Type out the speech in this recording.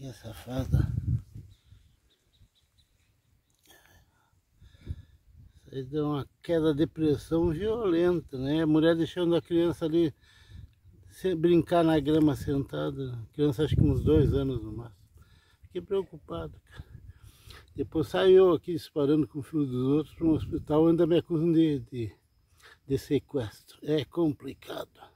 Minha safada. Isso aí deu uma queda de pressão violenta, né? A mulher deixando a criança ali brincar na grama sentada. A criança acho que uns dois anos no máximo. Fiquei preocupado, cara. Depois saiu aqui disparando com o filho dos outros para um hospital, ainda me acusam de, de, de sequestro. É complicado.